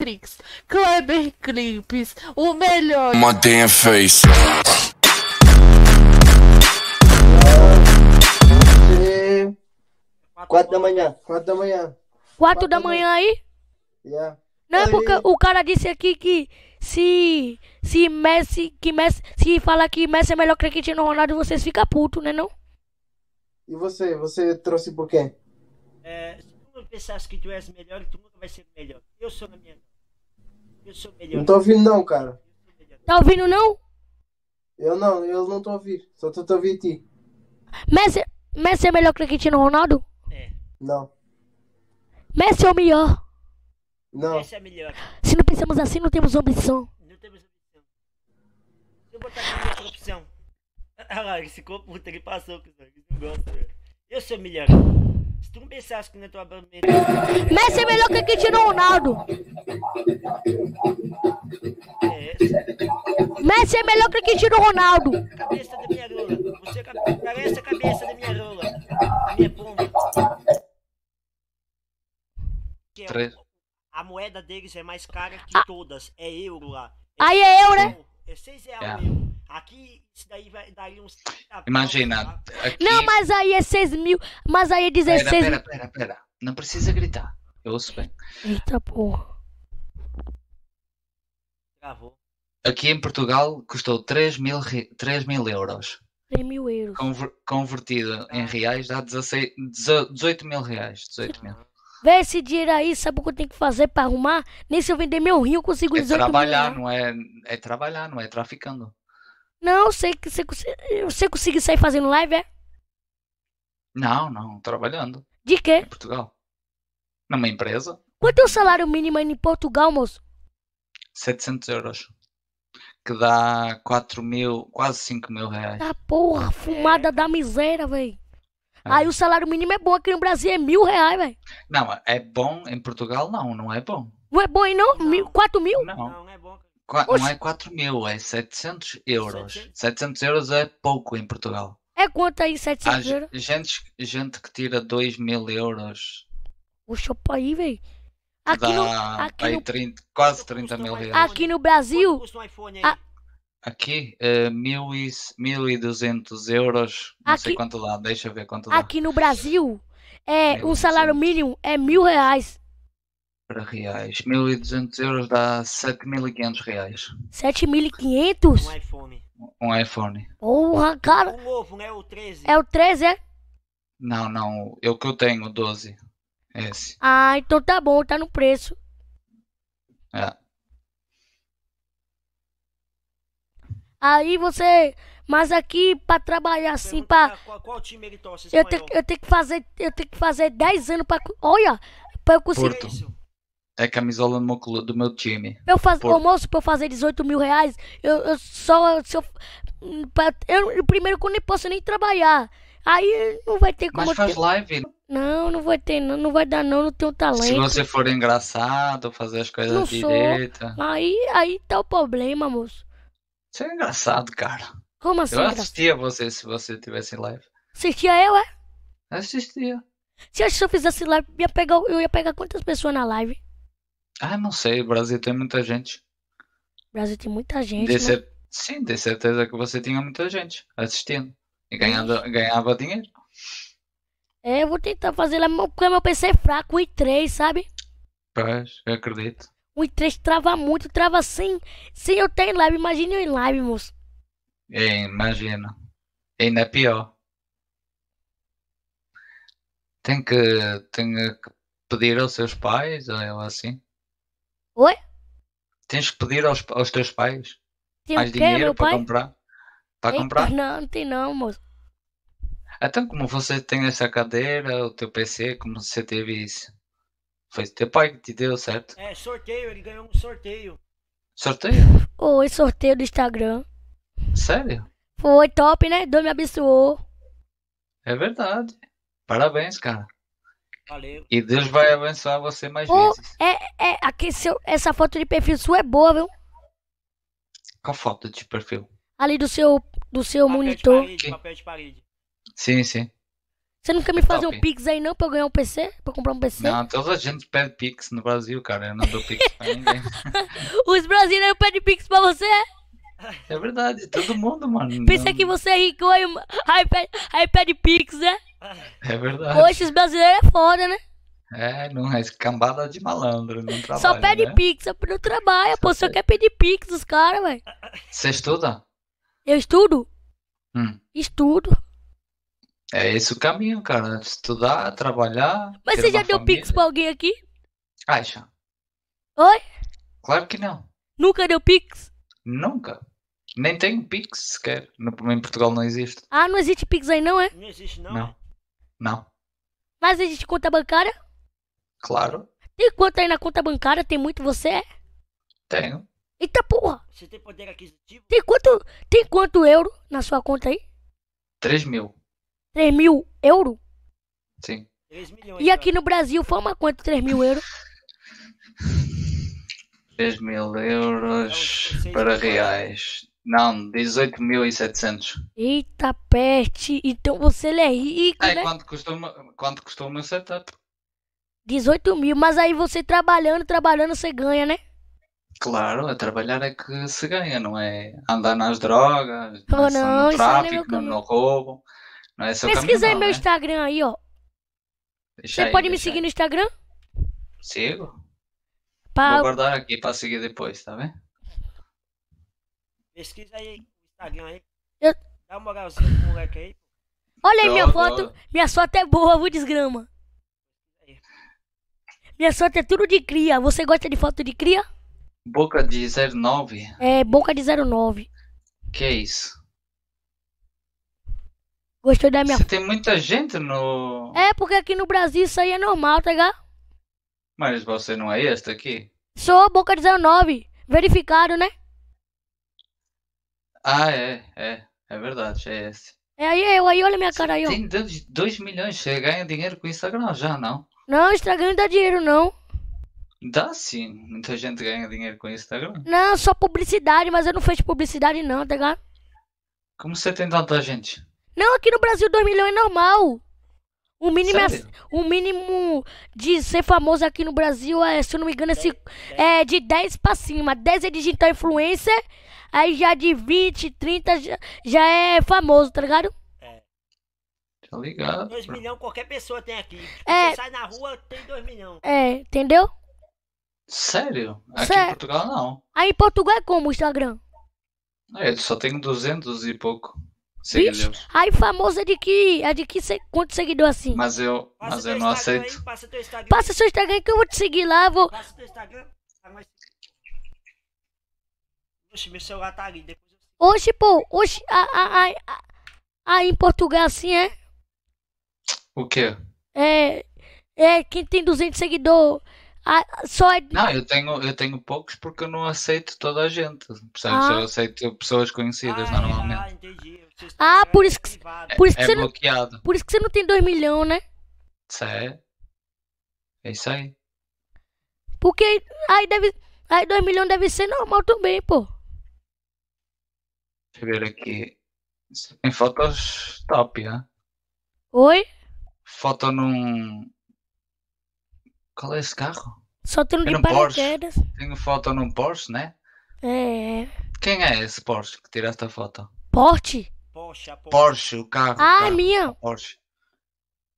Trix, Kleber Clips, o melhor. My damn face. Quatro da manhã. Quatro da manhã. Quatro da manhã aí? Yeah. Não é porque o cara disse aqui que se se Messi, que Messi, se falar que Messi é melhor que Cristiano Ronaldo, vocês ficam putos, né não? E você? Você trouxe por quê? É, se tu não pensasse que tu és melhor, tu nunca vai ser melhor. Eu sou na minha. Eu sou melhor. Não tô ouvindo não, cara. Eu sou melhor. Tá ouvindo não? Eu não, eu não tô ouvindo. Só tô, tô ouvindo ti. Messi, Messi é melhor que Cristiano Ronaldo? É, Não. Messi é o melhor. Não. essa é melhor. Se não pensamos assim, não temos ambição. Não temos opção. Se eu botar aqui outra opção. Olha lá, esse corpo puta que passou. Eles não velho. Eu sou melhor. Se tu não pensasse que na tua mente. Messi é melhor que Cristiano Ronaldo. É essa. Messi é melhor que Cristiano Ronaldo. Cabeça da minha rola. Você parece a cabeça da minha rola. A minha. Que é. A moeda deles é mais cara que Ah. todas. É euro lá. Aí é eu, né? É 6 reais É. euro. Aqui, isso daí vai dar uns. 30 pau, Imagina, aqui. Não, mas aí é 6 mil. Mas aí é Pera, 16 pera, pera, pera. Não precisa gritar. Eu ouço bem. Eita porra. Travou. Aqui em Portugal custou 3 mil, ri- 3 mil euros. 3 mil euros. Conver- convertido em reais dá 16, 18 mil reais. 18 mil. Vê esse dinheiro aí, sabe o que eu tenho que fazer pra arrumar? Nem se eu vender meu rim eu consigo É 18 mil. trabalhar, não é, é trabalhar, não é traficando. Não, eu sei que você, você conseguir sair fazendo live, é? Não, não, trabalhando De quê? em Portugal. Numa empresa, Quanto é o salário mínimo em Portugal, moço? 700 euros. Que dá 4 mil, quase 5 mil reais. Ah, porra, fumada da miséria, velho. Ah. Aí o salário mínimo é bom, aqui no Brasil é mil reais, velho. Não, é bom em Portugal? Não, não é bom. Não é bom aí não? Não. Mil, quatro mil? Não, Não, não é bom. qua- não é 4 mil, é 700 euros. 700? 700 euros é pouco em Portugal. É quanto aí, Há 700 ge- euros? gente, gente que tira 2 mil euros Oxa, opa aí, velho. Aqui no, dá aqui aí no- 30, quase Quanto 30 custa mil reais. aqui no Quanto Brasil, custa um iPhone aí? Ah, Aqui, eh, mil e, 1.200 euros, não sei Aqui- quanto dá, deixa eu ver quanto dá. aqui no Brasil, é, um e salário mínimo é mil reais. Para reais, 1.200 euros dá 7.500 reais. 7.500? Um iPhone. Um iPhone. Porra, cara. Um novo, né? O 13. É o 13, é? Não, não, eu que eu tenho, o 12. Esse. Ah, então tá bom, tá no preço. É. Aí você. Mas aqui pra trabalhar assim, Pergunta pra. Qual, qual time ele torce? Eu tenho, eu tenho que fazer. Eu tenho que fazer 10 anos pra. Olha! Pra eu conseguir. Porto. É a camisola do meu, do meu time. Eu fazer. Porto. Ô moço, pra eu fazer 18 mil reais, eu, eu só. Se eu, pra- eu, primeiro que eu nem posso nem trabalhar. Aí não vai ter como. Mas faz ter- live. Não, não vai ter, não, não vai dar não, não tenho Se talento. você for engraçado, fazer as coisas Não sou. direito. Aí, aí tá o problema, moço. Você é engraçado, cara. Como assim, Eu engraçado? assistia você se você tivesse live. Assistia eu, é? Assistia. Se eu- se eu fizesse live, eu ia pegar, eu ia pegar quantas pessoas na live? Ah, não sei, o Brasil tem muita gente. O Brasil tem muita gente, né? Sim, de certeza que você tinha muita gente assistindo. E ganhando, ganhava dinheiro. É, eu vou tentar fazer lá, porque meu PC é fraco, o i3, sabe? Pois, eu acredito. O i3 trava muito, trava sem, sem eu ter em live. Imagine eu em live, moço. É, imagina. Ainda é pior. Tem que, tem que pedir aos seus pais ou assim. Oi? Tens que pedir aos, aos teus pais Tem mais dinheiro para pai? comprar. Para Eita, comprar. Não, não tem não, moço. Então, como você tem essa cadeira, o teu PC, como você teve isso? Foi teu pai que te deu, certo? É, sorteio, ele ganhou um sorteio. Sorteio? Oi, sorteio do Instagram. Sério? Foi top, né? Deus me abençoou. É verdade. Parabéns, cara. Valeu. E Deus vai abençoar você mais vezes. É, é, aqui, seu, essa foto de perfil sua é boa, viu? Qual foto de perfil? Ali do seu, do seu Papel de monitor. parede, Aqui. papel de parede. Sim, sim. Você nunca me É fazer um top. pix aí não pra eu ganhar um PC? Pra comprar um PC? Não, toda a gente pede Pix no Brasil, cara. Eu não dou Pix pra ninguém. Os brasileiros pedem pix pra você? É verdade, todo mundo, mano. Pensa Não- que você é rico aí, aí pede, aí pede pix, né? É verdade. Pô, esses brasileiros é foda, né? É, não é cambada de malandro, não trabalha, Só pede né? pix, só não trabalha, pô. Só quer pedir pix dos caras, velho. Você estuda? Eu estudo? Hum. Estudo. É esse o caminho, cara. Estudar, trabalhar. Mas você já deu família. pix pra alguém aqui? Acha? Oi? Claro que não. Nunca deu pix? Nunca. Nem tenho Pix sequer. No, em Portugal não existe. Ah, não existe pix aí não, é? Não existe não. Não. Não. Mas existe conta bancária? Claro, Tem quanto aí na conta bancária? Tem muito você? é? tenho. Eita porra! Você tem poder aquisitivo? Tem quanto, tem quanto euro na sua conta aí? 3 mil. 3 mil euro? Sim. 3 milhões. E aqui no Brasil, forma quanto 3 mil euros? 3 mil euros para mil reais. Não, 18.700. Eita peste! Então você é rico, É né? quanto custou, o meu- quanto custou o meu setup? 18 mil, mas aí você trabalhando, trabalhando, você ganha, né? Claro, a trabalhar é que se ganha, não é andar nas drogas, Oh, não é no é tráfico, no, no roubo. Não é caminho, Pesquisa aí não, meu né? Instagram aí, ó. Deixa Você aí, pode me seguir aí. no Instagram? Sigo. Vou Pra... guardar aqui para seguir depois, tá bem? Pesquisa aí o Instagram aí. Eu- Dá uma moralzinha pro moleque aí. Olha aí minha foto. Minha foto é boa, vou desgrama. Minha foto é tudo de cria. Você gosta de foto de cria? Boca de 09, É boca de 09. que isso? Gostou da minha Você tem muita gente no. É, porque aqui no Brasil isso aí é normal, tá ligado? Mas você não é este aqui? Sou boca de 19. Verificado, né? Ah, é, é. É verdade, é esse. É aí eu, aí olha minha cara aí, ó. Tem 2 milhões, você ganha dinheiro com Instagram já, não? Não, Instagram não dá dinheiro, não. Dá sim, muita gente ganha dinheiro com Instagram. Não, só publicidade, mas eu não fecho publicidade não, tá ligado? Como você tem tanta gente? Não, aqui no Brasil 2 milhões é normal. O mínimo, é, o mínimo de ser famoso aqui no Brasil é, se eu não me engano, é, é de 10 pra cima. 10 é digital influencer, aí já de 20, 30 já, já é famoso, tá ligado? Tá ligado? 2 milhões qualquer pessoa tem aqui. É. Você sai na rua, tem 2 milhões. É, entendeu? Sério? Aqui Sério. em Portugal não. Aí em Portugal é como o Instagram? Eu só tenho 200 e pouco seguidores. aí famoso é de que, é de que, se- quanto seguidor assim? Mas eu, Passa mas eu não Instagram aceito. Aí, passa teu Instagram. Passa seu Instagram que eu vou te seguir lá, vou... Passa teu Instagram. Oxe, meu celular tá ali. Depois eu... Oxe, pô, oxe, a- a- a- a- aí em Portugal assim é... O quê? É, é quem tem 200 seguidores, a- só é... Não, eu tenho, eu tenho poucos porque eu não aceito toda a gente. Ah. eu aceito pessoas conhecidas ah, normalmente. Ah, entendi. Ah, por é isso que-. Por isso que É você não, bloqueado. por isso que você não tem 2 milhões, né? Sério? É isso aí. Porque aí deve. Aí 2 milhões deve ser normal também, pô. Deixa eu ver aqui. Você tem fotos top, né? Oi? Foto num. Qual é esse carro? Só tendo de um Porsche. paraquedas. Tenho foto num Porsche, né? É. Quem é esse Porsche que tiraste a foto? Porte? Poxa, pô. Porsche, o carro. o Ah, é minha. Porsche.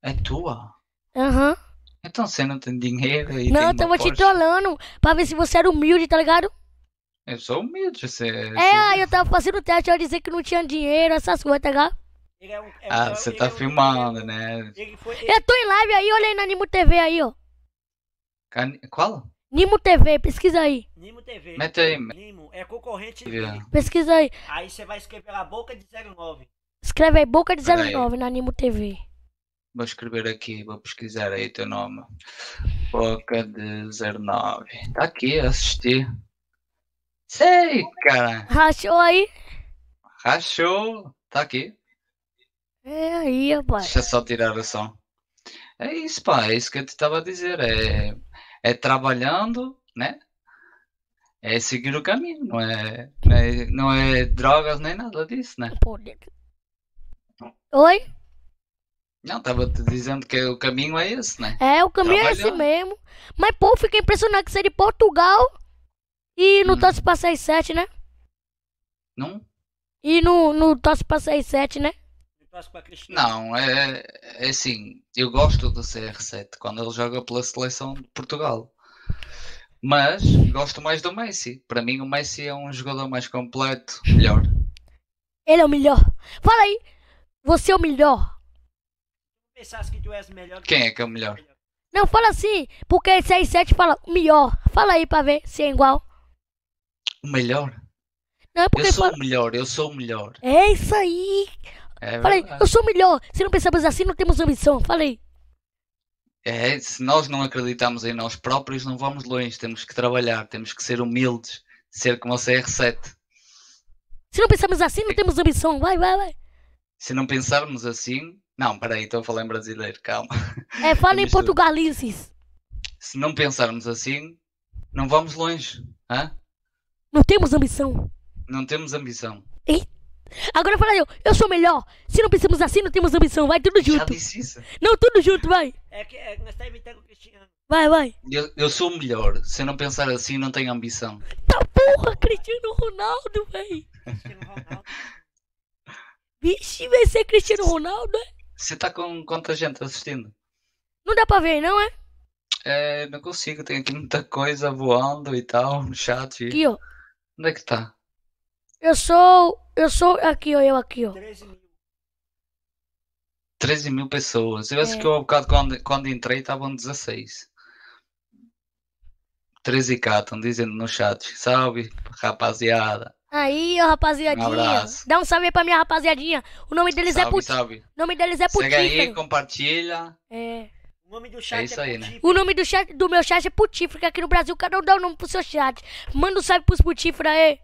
É tua? Aham. Então você não tem dinheiro e Não, tem eu tava te Porsche? trollando pra ver se você era humilde, tá ligado? Eu sou humilde, você... É, aí eu tava fazendo teste, eu ia dizer que não tinha dinheiro, essas coisas, tá ligado? Ele é um, é um- Ah, é um- você ele tá é um- filmando, ele- né? Ele foi. Eu tô em live aí, olha aí na Nimo TV aí, ó. Can- Qual? Nimo TV, pesquisa aí. Nimo TV. Mete aí, Nimo é concorrente. Pesquisa aí. Aí você vai escrever a boca de 09. Escreve aí, Boca de Pera aí. 09 na Nimo TV. Vou escrever aqui, vou pesquisar aí teu nome. Boca de 09. Tá aqui, assisti. Sei, cara. Rachou aí? Rachou. Tá aqui. É aí, rapaz. Deixa eu só tirar o som. É isso, pá. É isso que eu te estava a dizer. É, é trabalhando, né? É seguir o caminho. Não é, não é, não é drogas nem nada disso, né? Oi? Não, estava-te dizendo que o caminho é esse, né? É, o caminho é esse mesmo. Mas, pô, fiquei impressionado que você é de Portugal e no Hum. torce pra 6-7, né? Não? E no, no torce pra 6-7, né? Cristiano. Não, é, é assim, eu gosto do CR7 quando ele joga pela seleção de Portugal. Mas gosto mais do Messi. Para mim o Messi é um jogador mais completo, melhor. Ele é o melhor. Fala aí. Você é o melhor. pensasse que tu és melhor. Quem é que é o melhor? Não, fala assim. Porque 6-7 fala o melhor. Fala aí pra ver se é igual. O melhor? Não, é porque Eu sou fala... o melhor, eu sou o melhor. É isso aí. É verdade. Eu sou o melhor. Se não pensamos assim, não temos ambição. Fala aí. É, se nós não acreditamos em nós próprios, não vamos longe. Temos que trabalhar, temos que ser humildes, ser como o CR7. Se não pensamos assim, não temos ambição. Vai, vai, vai. Se não pensarmos assim. Não, peraí, estou a falar em brasileiro, calma. É, fala em portugalices. Se não pensarmos assim, não vamos longe. Hã? Não temos ambição. Não temos ambição. Agora fala eu. Eu sou melhor. Se não pensamos assim, não temos ambição. Vai tudo Já junto. disse isso. Não, tudo junto, vai. É que é, nós estamos imitando o Cristiano. Vai, vai. Eu, eu sou o melhor. Se eu não pensar assim, não tenho ambição. Tá porra, Cristiano Ronaldo, véi. Cristiano Ronaldo. Vixe, vai ser Cristiano Ronaldo, é? Você está com quanta gente assistindo? Não dá pra ver, não é? É, não consigo, tem aqui muita coisa voando e tal, no chat. Aqui, ó. Onde é que está? Eu sou. Eu sou. Aqui, ó. Eu aqui, ó. 13 mil. 13 mil pessoas. Eu acho É. que eu, bocado, quando, quando entrei, estavam 16. 13k, estão dizendo no chat. Salve, rapaziada. Aí, ó, rapaziadinha. Um abraço. Dá um salve aí pra minha rapaziadinha. O nome deles é Salve, Put... salve. O nome deles é Segue aí, compartilha. É. O nome do chat é, isso aí, né? O nome do, chat, do meu chat é Putífero, que aqui no Brasil cada um dá o nome pro seu chat. Manda um salve pros Putífero aí.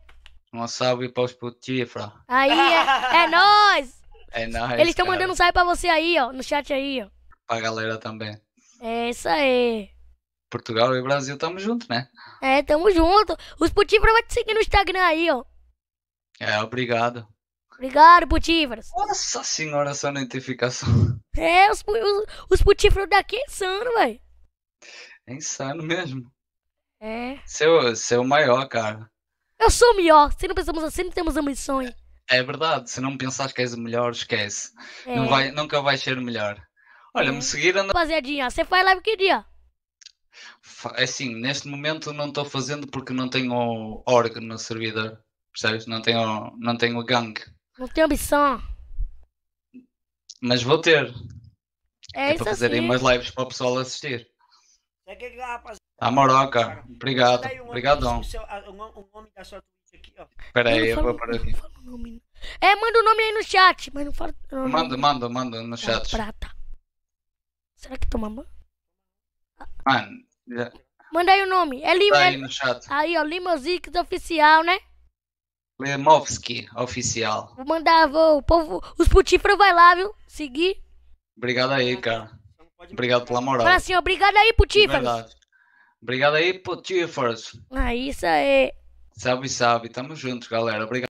Um salve para os putífera. Aí, é, é nóis. É nóis, Eles estão mandando um salve pra você aí, ó. No chat aí, ó. Pra galera também. É isso aí. Portugal e Brasil estamos juntos, né? É, tamo junto. Os Putíferos vão te seguir no Instagram aí, ó. É, obrigado. Obrigado, Putíferos. Nossa senhora, essa notificação. É, os, os, os Putíferos daqui é insano, velho. É insano mesmo. É. Seu, seu maior, cara. Eu sou o melhor. Se não pensamos assim, não temos ambições. É verdade, se não pensares que és o melhor, esquece. É. Não vai, nunca vais ser o melhor. Olha, É. me seguiram. na- Rapaziadinha, você faz live que dia? É Assim, neste momento não estou fazendo porque não tenho org no servidor. Percebes? Não tenho, não tenho gang. Não tem ambição. Mas vou ter. É, É para fazer aí assim. umas lives para o pessoal assistir. Segue aí, rapaziada. Tá moral, cara. Obrigado. Obrigadão. a- o nome- da sua Twitch aqui, ó. Espera aí, eu vou por aqui. É, manda o nome aí no chat, mas não fala. não, Manda, não. manda, manda no Tá, chat. Prata. Será que toma? Mano, já- Manda aí o nome. É Lima. tá aí é- no chat. Aí, ó, Limosix oficial, né? Lemovski, oficial. Vou mandar, vou. O povo, os putíferos vai lá, viu? Seguir. Obrigado aí, cara. Obrigado pela moral. Fala assim, obrigado aí, De putíferos. verdade. Obrigado aí, putíferos. Ah, isso aí. Salve, salve. Tamo juntos, galera. Obrigado.